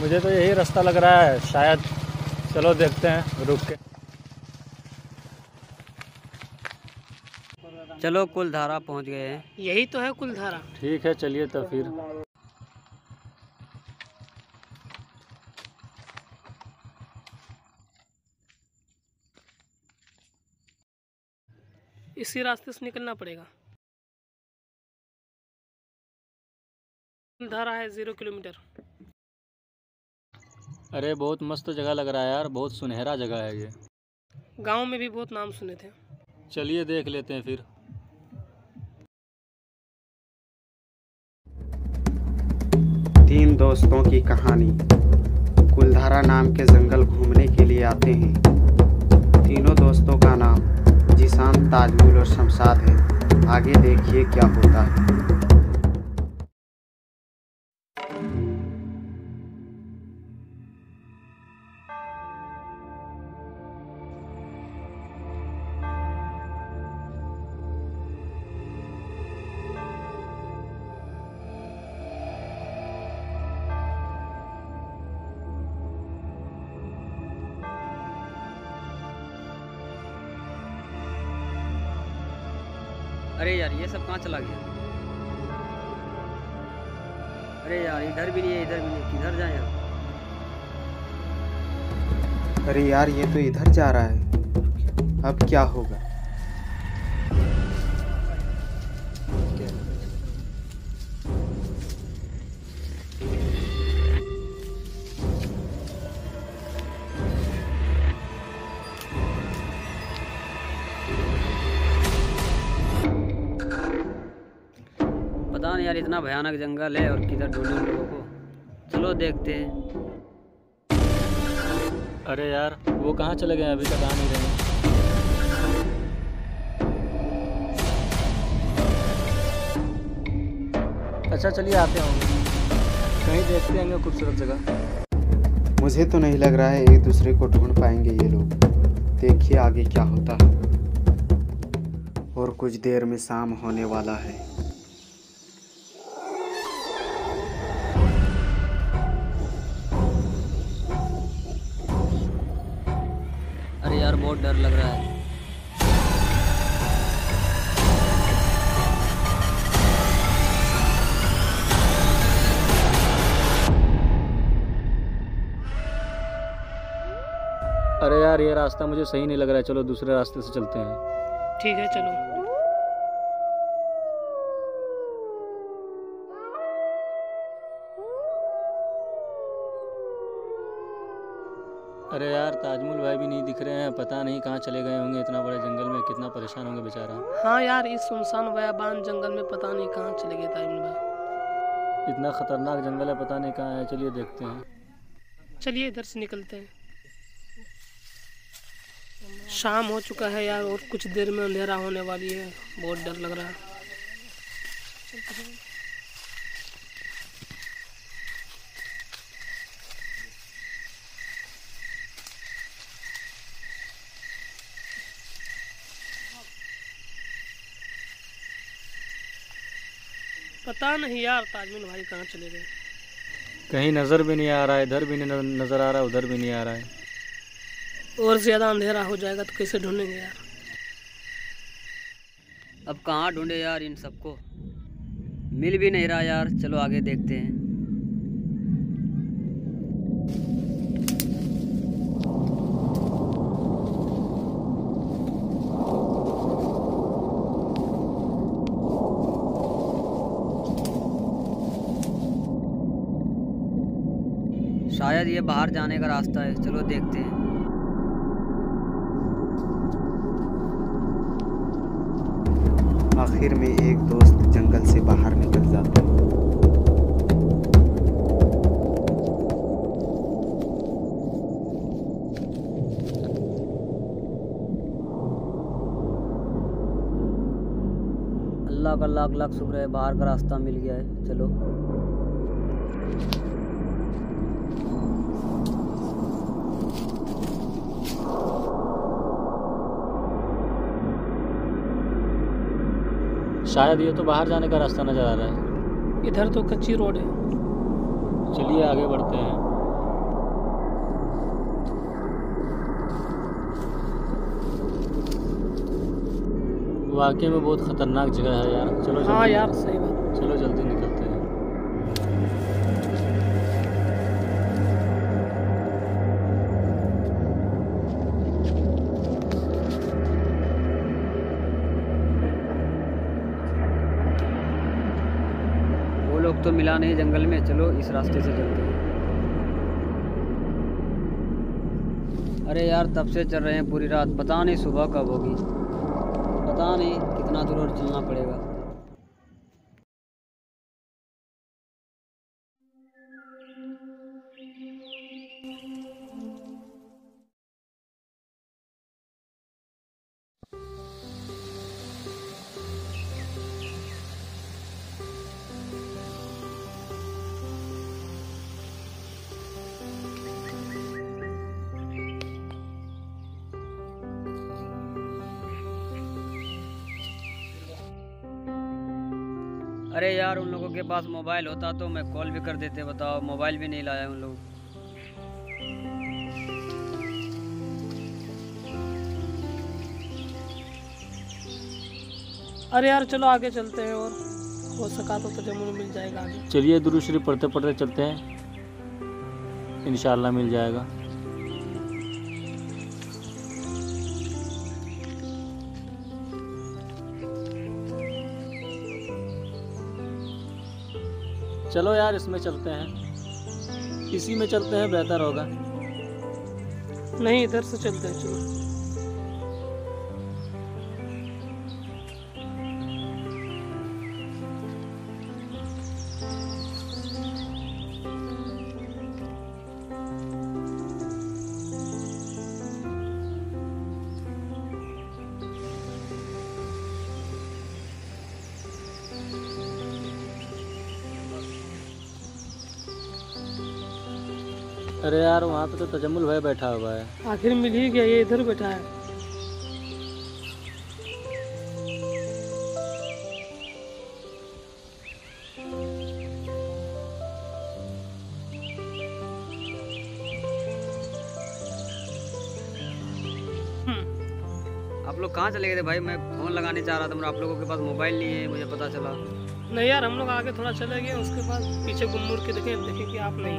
मुझे तो यही रास्ता लग रहा है। शायद चलो देखते हैं रुक के। चलो कुलधारा पहुँच गए हैं। यही तो है कुलधारा ठीक है चलिए तो फिर। इसी रास्ते से निकलना पड़ेगा। कुलधारा है ज़ीरो किलोमीटर। अरे बहुत मस्त जगह लग रहा है यार बहुत सुनहरा जगह है ये। गाँव में भी बहुत नाम सुने थे। चलिए देख लेते हैं फिर। तीन दोस्तों की कहानी। कुलधारा नाम के जंगल घूमने के लिए आते हैं। तीनों दोस्तों का नाम जिसान ताजमुल और शमशाद है। आगे देखिए क्या होता है। अरे यार, ये सब कहाँ चला गया? अरे यार, इधर भी नहीं है, इधर भी नहीं, किधर जाए अब अरे यार, ये तो इधर जा रहा है। अब क्या होगा? पता नहीं यार इतना भयानक जंगल है और किधर ढूंढे उन लोगों को। चलो देखते हैं। अरे यार वो कहाँ चले गए अभी तक आ नहीं रहे अच्छा चलिए आते होंगे कहीं देखते होंगे खूबसूरत जगह? मुझे तो नहीं लग रहा है एक दूसरे को ढूंढ पाएँगे ये लोग। देखिए आगे क्या होता है। और कुछ देर में शाम होने वाला है। बहुत डर लग रहा है। अरे यार ये रास्ता मुझे सही नहीं लग रहा है। चलो दूसरे रास्ते से चलते हैं। ठीक है चलो। अरे यार ताजमुल भाई भी नहीं दिख रहे हैं। पता नहीं कहाँ चले गए होंगे इतना बड़े जंगल में। कितना परेशान होंगे बेचारा। हाँ यार इस सुनसान बयाबान जंगल में पता नहीं कहाँ चले गए ताइम भाई। इतना खतरनाक जंगल है पता नहीं कहाँ है। चलिए देखते हैं। चलिए इधर से निकलते हैं। शाम हो चुका है यार और कुछ देर में अंधेरा होने वाली है। बहुत डर लग रहा है। पता नहीं यार ताजमहल भाई कहाँ चले गए? कहीं नज़र भी नहीं आ रहा है इधर भी नहीं नज़र आ रहा है उधर भी नहीं आ रहा है। और ज़्यादा अंधेरा हो जाएगा तो कैसे ढूंढेंगे यार? अब कहाँ ढूंढे यार इन सबको? मिल भी नहीं रहा यार चलो आगे देखते हैं। शायद ये बाहर जाने का रास्ता है। चलो देखते हैं। आखिर में एक दोस्त जंगल से बाहर निकल जाता है। अल्लाह का लाख लाख शुक्र है बाहर का रास्ता मिल गया है। चलो। शायद ये तो बाहर जाने का रास्ता नज़र आ रहा है। इधर तो कच्ची रोड है। चलिए आगे बढ़ते हैं। वाकई में बहुत ख़तरनाक जगह है यार। चलो हाँ यार सही बात। चलो जल्दी निकल। तो मिला नहीं, जंगल में, चलो इस रास्ते से चलते हैं। अरे यार, तब से चल रहे हैं पूरी रात, पता नहीं सुबह कब होगी। पता नहीं कितना दूर और चलना पड़ेगा। अरे यार उन लोगों के पास मोबाइल होता तो मैं कॉल भी कर देते बताओ। मोबाइल भी नहीं लाया उन लोग अरे यार चलो आगे चलते हैं और हो सका तो तजमुल मिल जाएगा आगे। चलिए दुरू शरीफ पढ़ते पढ़ते चलते हैं। इंशाल्लाह मिल जाएगा। चलो यार, इसमें चलते हैं। इसी में चलते हैं, बेहतर होगा। नहीं, इधर से चलते हैं, चलो। अरे यार वहाँ पे तो तजम्मुल भाई बैठा हुआ है। आखिर मिल ही गया ये इधर बैठा है। आप लोग कहाँ चले गए थे भाई? मैं फ़ोन लगाने चाह रहा था मगर आप लोगों के पास मोबाइल नहीं है मुझे पता चला। नहीं यार हम लोग आगे थोड़ा चले गए उसके बाद पीछे घूम मुड़ के देखे देखे कि आप नहीं।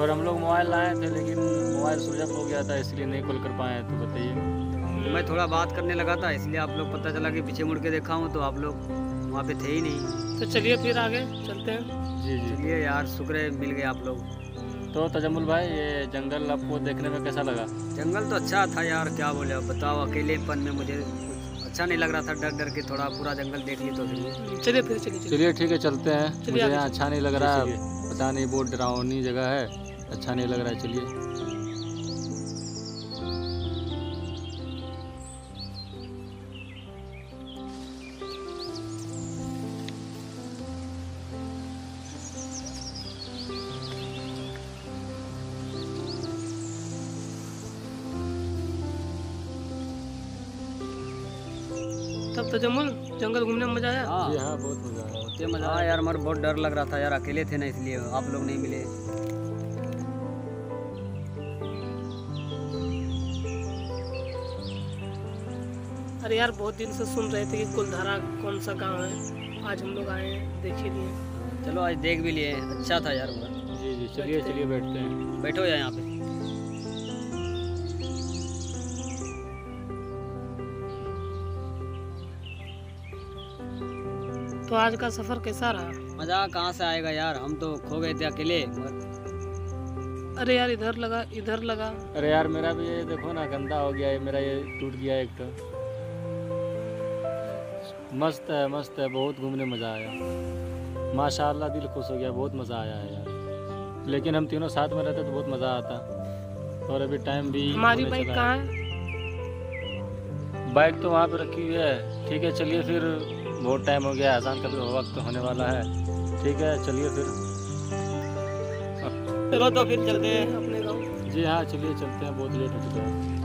और हम लोग मोबाइल लाए थे लेकिन मोबाइल स्विच ऑफ़ हो गया था इसलिए नहीं कॉल कर पाए तो बताइए। मैं थोड़ा बात करने लगा था इसलिए आप लोग पता चला कि पीछे मुड़ के देखा हूँ तो आप लोग वहाँ पे थे ही नहीं। तो चलिए फिर आगे चलते हैं। जी जी। चलिए यार शुक्र है मिल गए आप लोग। तो तजम्मुल भाई ये जंगल आपको देखने में कैसा लगा? जंगल तो अच्छा था यार क्या बोले बताओ अकेलेपन में मुझे अच्छा नहीं लग रहा था डर डर के थोड़ा पूरा जंगल देख ली तो फिर चलिए फिर चलिए चलिए। चलिए ठीक है चलते हैं। मुझे यहाँ अच्छा नहीं लग रहा है। पता नहीं बहुत डरावनी जगह है। अच्छा नहीं लग रहा है चलिए। तब तजमुल जंगल घूमने में मज़ा आया। हाँ। जी हाँ बहुत मज़ा आया। मज़ा। हाँ यार हमारे बहुत डर लग रहा था यार अकेले थे ना इसलिए आप लोग नहीं मिले। अरे यार बहुत दिन से सुन रहे थे कि कुलधारा कौन सा गाँव है। आज हम लोग आए हैं देख ही लिए। चलो आज देख भी लिए। अच्छा था यार जी जी चलिए चलिए बैठते हैं। बैठो यार यहाँ पे। तो आज का सफ़र कैसा रहा? मज़ा कहाँ से आएगा यार? हम तो खो गए थे अकेले अरे यार इधर लगा इधर लगा। अरे यार मेरा भी ये देखो ना गंदा हो गया है मेरा ये टूट गया एक तो। मस्त है मस्त है बहुत घूमने मज़ा आया। माशाल्लाह दिल खुश हो गया बहुत मज़ा आया है यार। लेकिन हम तीनों साथ में रहते तो बहुत मज़ा आता। और अभी टाइम भी हमारी बाइक कहाँ है। बाइक तो वहाँ पे रखी हुई है। ठीक है चलिए फिर बहुत टाइम हो गया आसान का वक्त तो होने वाला है। ठीक है चलिए फिर। चलो तो फिर चलते हैं। अपने गाँव जी हाँ चलिए चलते हैं बहुत लेट हो चुका है।